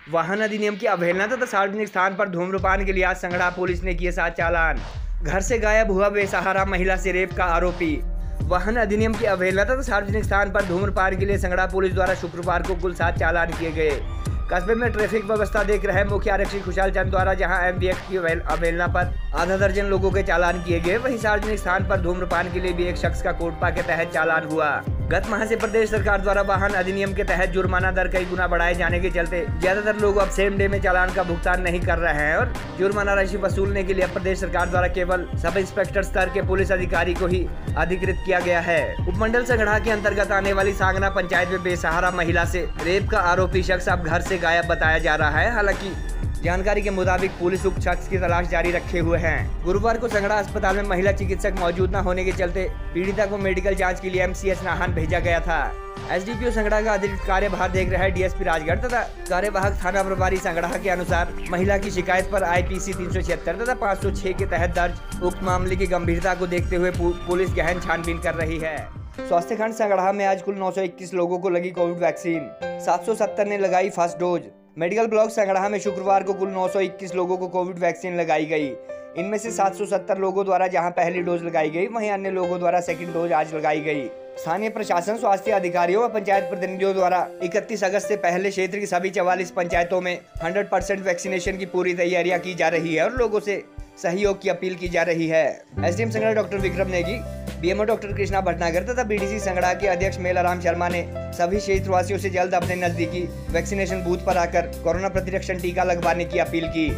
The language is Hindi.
वाहन अधिनियम की अवहेलना तथा सार्वजनिक स्थान पर धूम्रपान के लिए आज संगड़ा पुलिस ने किए सात चालान। घर से गायब हुआ बेसहारा महिला से रेप का आरोपी। वाहन अधिनियम की अवहेलना तथा सार्वजनिक स्थान पर धूम्रपान के लिए संगड़ा पुलिस द्वारा शुक्रवार को कुल सात चालान किए गए। कस्बे में ट्रैफ़िक व्यवस्था देख रहे मुख्य आरक्षी खुशाल चंद द्वारा जहाँ एम की अवहेलना पर आधा दर्जन लोगों के चालान किए गए, वहीं सार्वजनिक स्थान पर धूम्रपान के लिए भी एक शख्स का कोटपा के तहत चालान हुआ। गत माह से प्रदेश सरकार द्वारा वाहन अधिनियम के तहत जुर्माना दर कई गुना बढ़ाए जाने के चलते ज़्यादातर लोग अब सेम डे में चालान का भुगतान नहीं कर रहे हैं और जुर्माना राशि वसूलने के लिए अब प्रदेश सरकार द्वारा केवल सब इंस्पेक्टर स्तर के पुलिस अधिकारी को ही अधिकृत किया गया है। उपमंडल संगढ़ा के अंतर्गत आने वाली सांगना पंचायत में बेसहारा महिला ऐसी रेप का आरोपी शख्स अब घर ऐसी गायब बताया जा रहा है। हालाँकि जानकारी के मुताबिक पुलिस उप शख्स की तलाश जारी रखे हुए हैं। गुरुवार को संगड़ा अस्पताल में महिला चिकित्सक मौजूद न होने के चलते पीड़िता को मेडिकल जाँच के लिए एमसीएच नाहन भेजा गया था। एस डी एसडीपीओ संगड़ा का अतिरिक्त कार्यभार देख रहे डीएसपी राजगढ़ तथा कार्यवाहक थाना प्रभारी संगड़ा के अनुसार महिला की शिकायत पर आईपीसी छिहत्तर तथा 506 के तहत दर्ज उक्त मामले की गंभीरता को देखते हुए पुलिस गहन छानबीन कर रही है। स्वास्थ्य खंड संगड़ा में आज कुल 921 लोगों को लगी कोविड वैक्सीन। 770 ने लगाई first dose. Medical block Sangrah में शुक्रवार को कुल 921 लोगों को कोविड वैक्सीन लगाई गई। इनमें से 770 लोगों द्वारा जहाँ पहली डोज लगाई गई, वहीं अन्य लोगों द्वारा सेकंड डोज आज लगाई गई। स्थानीय प्रशासन, स्वास्थ्य अधिकारियों व पंचायत प्रतिनिधियों द्वारा 31 अगस्त से पहले क्षेत्र की सभी चवालीस पंचायतों में 100 परसेंट वैक्सीनेशन की पूरी तैयारियाँ की जा रही है और लोगों से सहयोग की अपील की जा रही है। एसडीएम संगठन doctor Vikram Negi BMO doctor Krishna Bhatnagar तथा बीडीसी संगड़ा के अध्यक्ष मेलाराम शर्मा ने सभी क्षेत्रवासियों से जल्द अपने नजदीकी वैक्सीनेशन बूथ पर आकर कोरोना प्रतिरक्षण टीका लगवाने की अपील की।